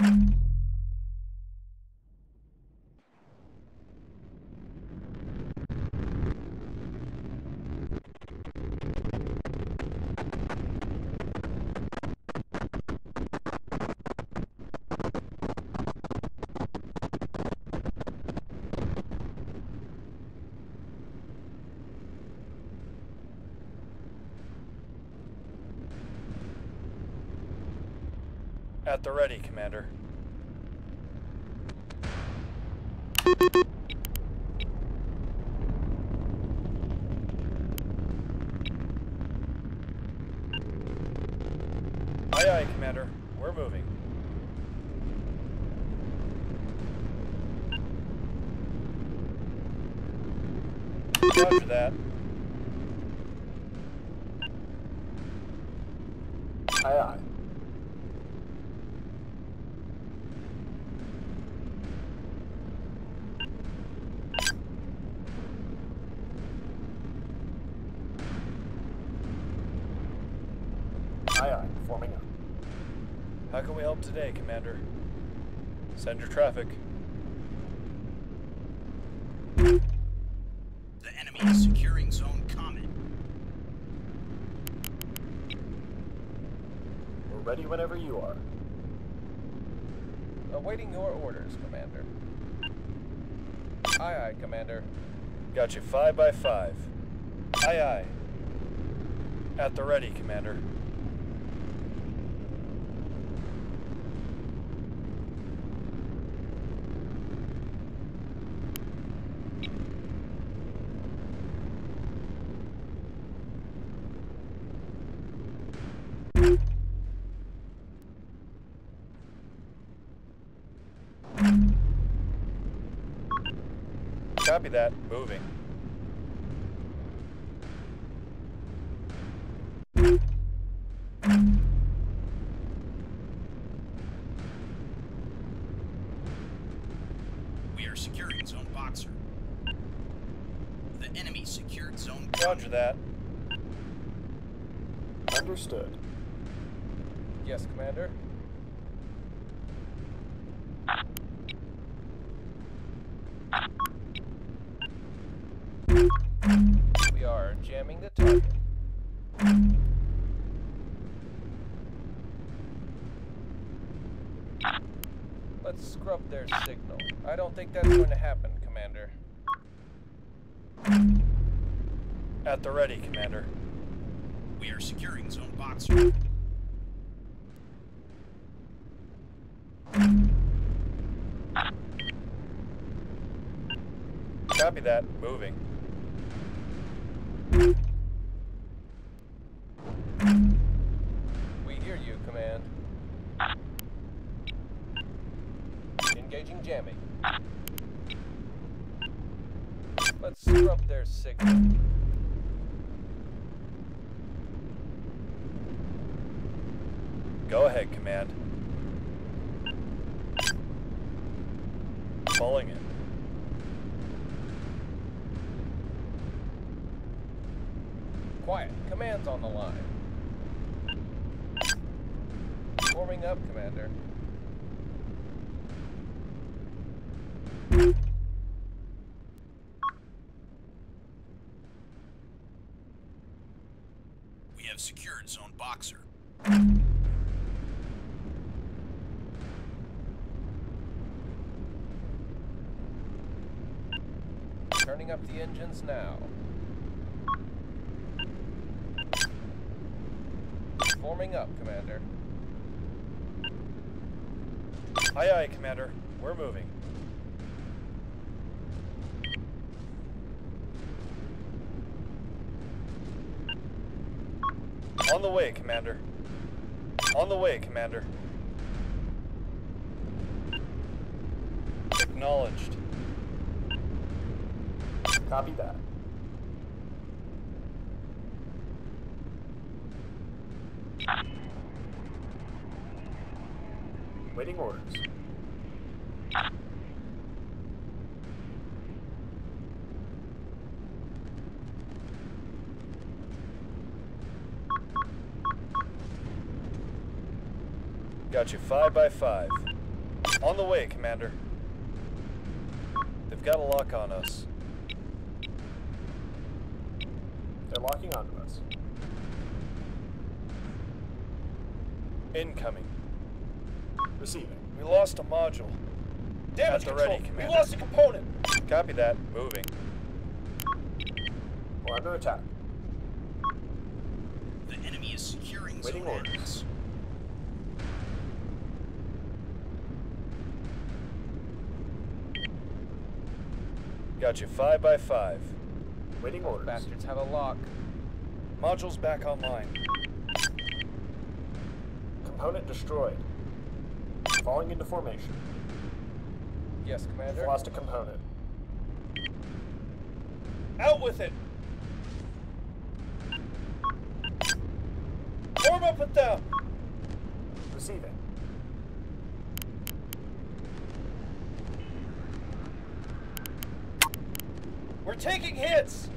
Mm-hmm. At the ready, Commander. Aye, aye, Commander. We're moving. Roger that. Aye, aye. Aye, aye. Forming up. How can we help today, Commander? Send your traffic. The enemy is securing Zone Comet. We're ready whenever you are. Awaiting your orders, Commander. Aye, aye, Commander. Got you five by five. Aye, aye. At the ready, Commander. Copy that. Moving. We are securing Zone Boxer. The enemy secured Zone Roger that. Understood. Yes, Commander. We are jamming the target. Let's scrub their signal. I don't think that's going to happen, Commander. At the ready, Commander. We are securing Zone Boxer. Copy that. Moving. We hear you, Command. Engaging jamming. Screw up their signal. Go ahead, Command. Falling it. Quiet. Command's on the line. Warming up, Commander. We have secured Zone Boxer. Turning up the engines now. Forming up, Commander. Aye, aye, Commander. We're moving. On the way, Commander. On the way, Commander. Acknowledged. Copy that. Waiting orders. Got you five by five. On the way, Commander. They've got a lock on us. They're locking onto us. Incoming. Receiving. We lost a module. Damage At the control. ready, we lost a component. Copy that. Moving. We're under attack. The enemy is securing Waiting Zone orders. Got you five by five. Waiting orders. Bastards have a lock. Module's back online. Component destroyed. Falling into formation. Yes, Commander. Lost a component. Out with it! Form up with them! Receiving. We're taking hits!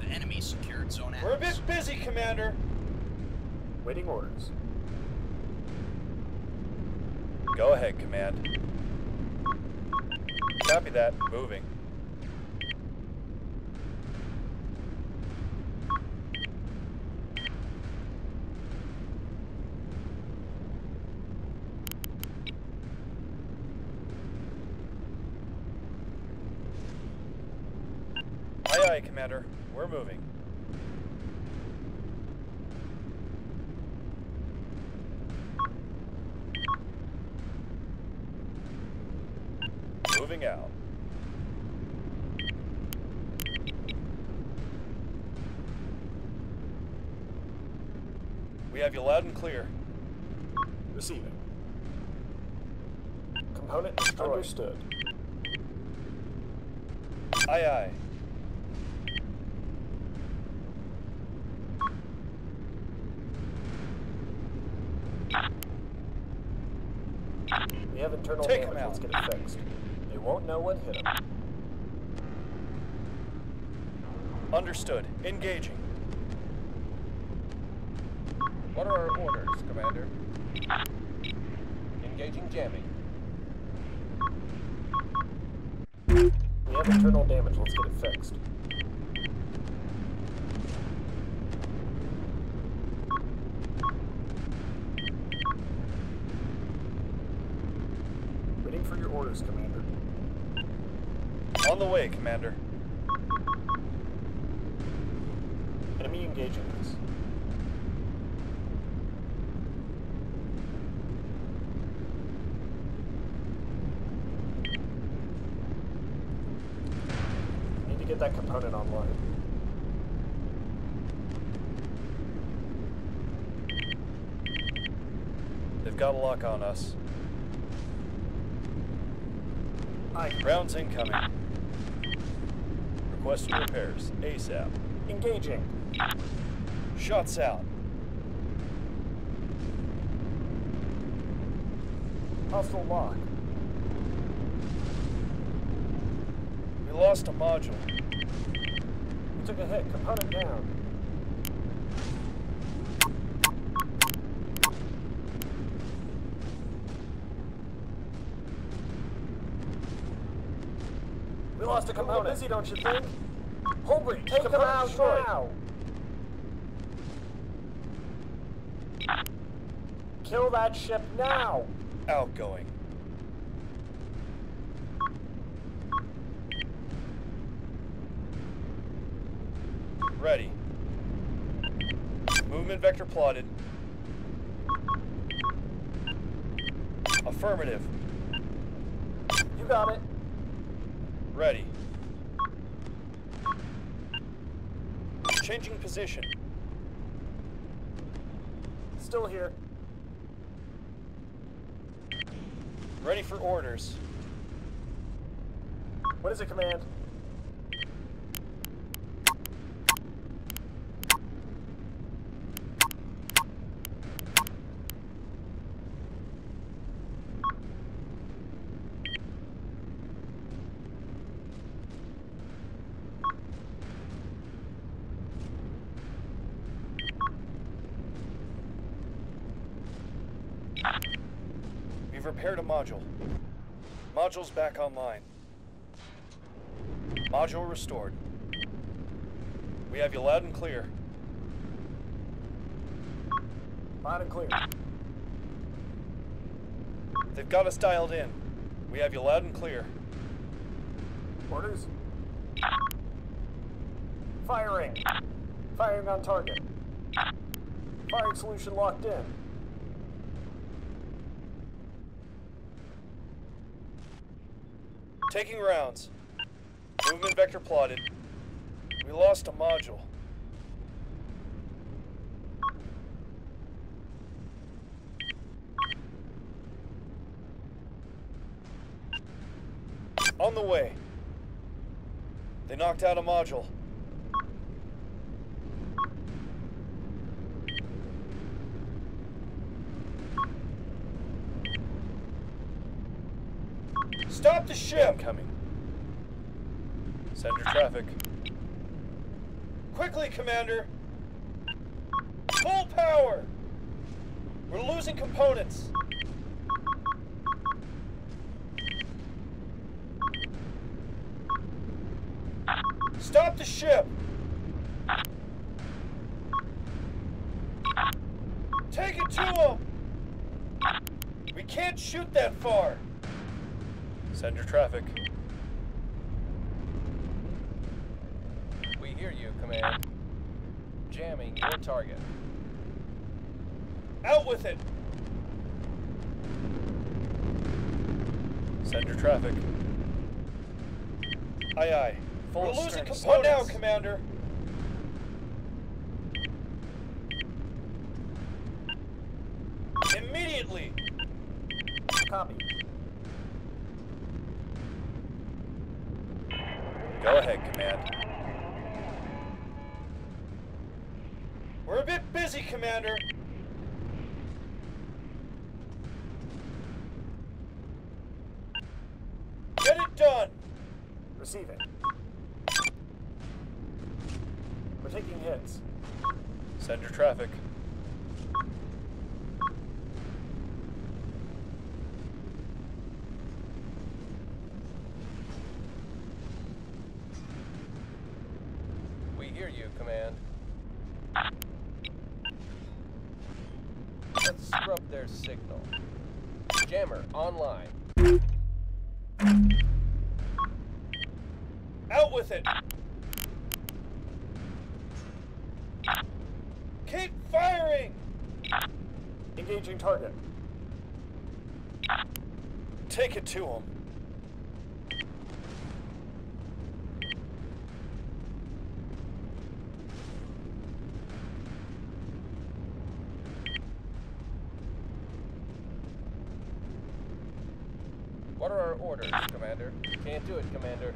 The enemy secured Zone X. We're a bit busy, Commander. Waiting orders. Go ahead, Command. Copy that. Moving. Aye, aye, Commander. We're moving. Moving out. We have you loud and clear. Receiving. Component destroyed. Understood. Aye, aye. We have internal Take 'em damage. Let's get it fixed. They won't know what hit them. Understood. Engaging. What are our orders, Commander? Engaging jamming. We have internal damage. Let's get it fixed. Waiting for your orders, Commander. Commander. Enemy engaging. Need to get that component online. They've got a lock on us. Aye. Rounds incoming. Requesting repairs. ASAP. Engaging. Shots out. Hostile lock. We lost a module. We took a hit. Component down. Lost a component. busy, don't you think? Holbury, take him out now. Kill that ship now. Outgoing. Ready. Movement vector plotted. Affirmative. You got it. Ready. Changing position. Still here. Ready for orders. What is it, Command? We've repaired a module. Module's back online. Module restored. We have you loud and clear. Loud and clear. They've got us dialed in. We have you loud and clear. Orders. Firing. Firing on target. Firing solution locked in. Taking rounds. Movement vector plotted. We lost a module. On the way. They knocked out a module. Stop the ship! Coming. Send your traffic. Quickly, Commander! Full power! We're losing components! Stop the ship! Take it to him! We can't shoot that far! Send your traffic. We hear you, Command. Jamming your target. Out with it! Send your traffic. Aye aye. Full We're losing components. now. Commander. Immediately! Copy. Go ahead, Command. We're a bit busy, Commander. Get it done! Receiving. We're taking hits. Send your traffic. Engaging target. Take it to him. What are our orders, Commander? Can't do it, Commander.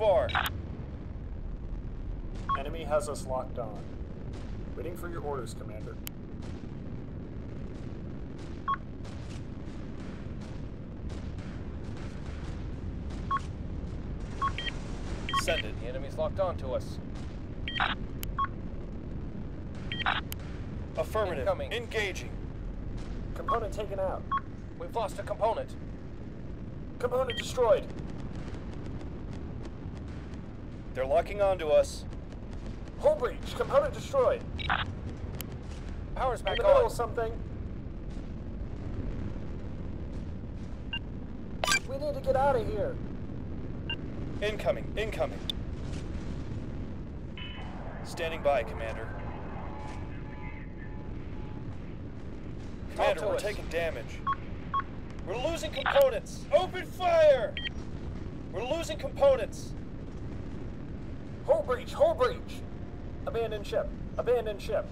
Far. Enemy has us locked on. Waiting for your orders, Commander. Send it. The enemy's locked onto us. Affirmative. Incoming. Engaging. Component taken out. We've lost a component. Component destroyed. They're locking onto us. Hull breach. Component destroyed. Power's In back the middle on. of something. We need to get out of here. Incoming. Incoming. Standing by, Commander. Commander, we're us. taking damage. We're losing components. Open fire! We're losing components. Hull breach. Hull breach. Abandoned ship. Abandoned ship.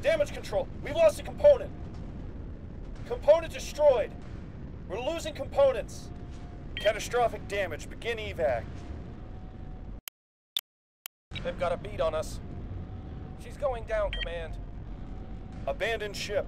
Damage control. We've lost a component. Component destroyed. We're losing components. Catastrophic damage. Begin evac. They've got a beat on us. She's going down, Command. Abandoned ship.